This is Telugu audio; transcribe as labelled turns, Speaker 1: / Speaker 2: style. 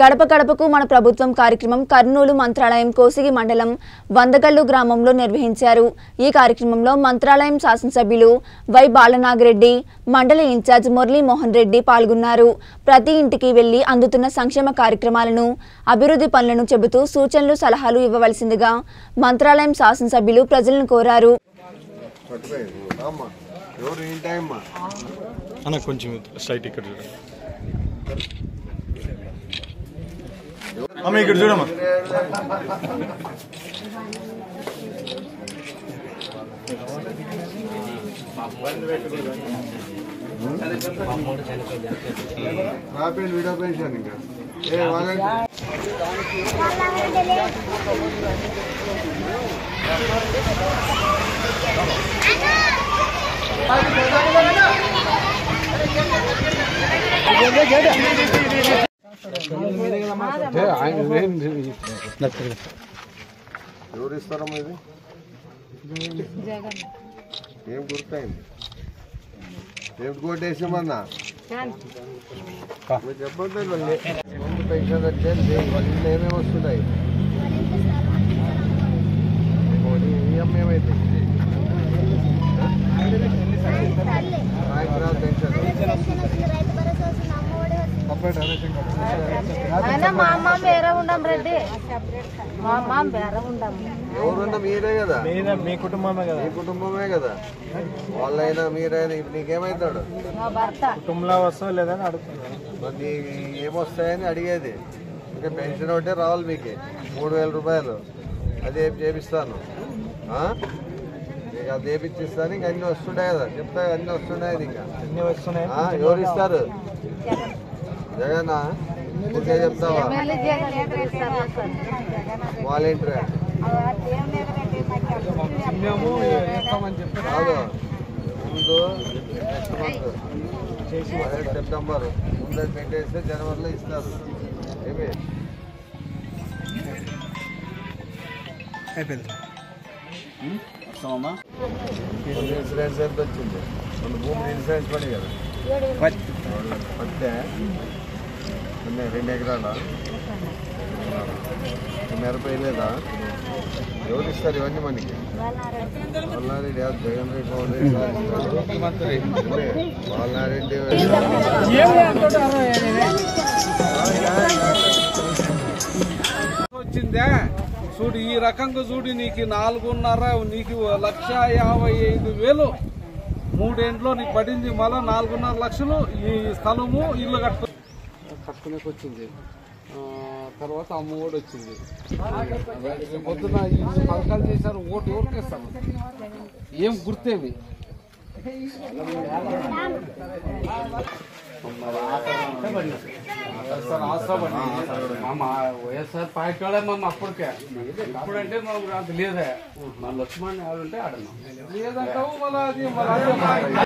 Speaker 1: గడప గడపకు మన ప్రభుత్వం కార్యక్రమం కర్నూలు మంత్రాలయం కోసిగి మండలం వందగల్లు గ్రామంలో నిర్వహించారు. ఈ కార్యక్రమంలో మంత్రాలయం శాసనసభ్యులు వై బాలనాగిరెడ్డి మండల ఇన్ఛార్జ్ మురళీమోహన్ రెడ్డి పాల్గొన్నారు. ప్రతి ఇంటికి వెళ్ళి అందుతున్న సంక్షేమ కార్యక్రమాలను అభివృద్ధి పనులను చెబుతూ సూచనలు సలహాలు ఇవ్వవలసిందిగా మంత్రాలయం శాసనసభ్యులు ప్రజలను కోరారు.
Speaker 2: ఎవరు ఏంటమ్మా
Speaker 3: అన్న కొంచెం స్ట్రైట్ ఇక్కడ చూడండి. అమ్మ ఇక్కడ చూడమ్మా
Speaker 2: రాపేయండి వీడియో పెన్షన్ ఇంకా ఏ వాళ్ళంటే ఎవరు ఇస్తారమ్మా ఇది ఏం గుర్తయింది ఏం కోటేసామన్నా మీరు చెప్పొద్దు మళ్ళీ ముందు పెన్షన్ వచ్చే వాళ్ళు ఏమేమి వస్తున్నాయి ఈఎంఐ ఏమైతే
Speaker 4: అయినా మా అమ్మ వేరే ఉండం రెడ్డి. మా అమ్మ వేరే ఉండం.
Speaker 2: ఎవరున్నా మీరే కదా?
Speaker 3: మీ కుటుంబమే కదా.
Speaker 2: మీ కుటుంబమే కదా. వాళ్ళైనా మీరైనా ఇప్పుడు
Speaker 4: మా భర్త.
Speaker 3: కుటుంబంలో వస్తావు లేదని
Speaker 2: నీకు ఏమొస్తాయని అడిగేది. ఇంకా పెన్షన్ ఒకటే రావాలి మీకు. మూడు వేల రూపాయలు. అది ఏం చేపిస్తాను? ఆ? నీకు అది చేపిచ్చిస్తాను ఇంకా అన్ని వస్తుంటాయి కదా. చెప్తా అన్ని వస్తున్నాయి ఇంకా
Speaker 3: అన్ని వస్తున్నాయి.
Speaker 2: ఆ, ఎవరు ఇస్తారు జగనా ఊరికే చెప్తావా? వాలంటీర్
Speaker 3: మేము వేస్తామని చెప్పి.
Speaker 2: కాదు. ముందు నెక్స్ట్ మంత్ సెప్టెంబర్. ముందు పెట్టేస్తే జనవరిలో ఇస్తారు. ఏమి? ఇన్సూరెన్స్ ఎంత వచ్చింది? కొన్ని భూమి ఇన్సూరెన్స్ పడి కదా. పట్టే ఉన్నాయి రెండు ఎకరాల? మిరప వేయలేదా ఎవరు ఇస్తారు ఇవన్నీ మనకి? జగన్ రెడ్డి
Speaker 5: వచ్చిందే? చూడు ఈ రకంగా చూడు నీకు నాలుగున్నర నీకు లక్ష యాభై ఐదు వేలు. మూడేంట్లో నీకు పడింది మళ్ళా నాలుగున్నర లక్షలు ఈ స్థలము ఇల్లు కట్టు కట్టుకునేకి వచ్చింది ఆ, తర్వాత అమ్మ కూడా వచ్చింది పొద్దున ఈ పథకాలు చేశారు ఓటు ఎవరికి ఇస్తాను ఏం గుర్తేమి సార్ ఆశాపడి మా వైఎస్ఆర్ పార్టీ వాళ్ళే మమ్మ అప్పటికే ఇప్పుడంటే మాకు అంత లేదే మా లక్ష్మణ్ ఎవరుంటే ఆడన్నాం లేదంటావు మళ్ళీ అది మళ్ళీ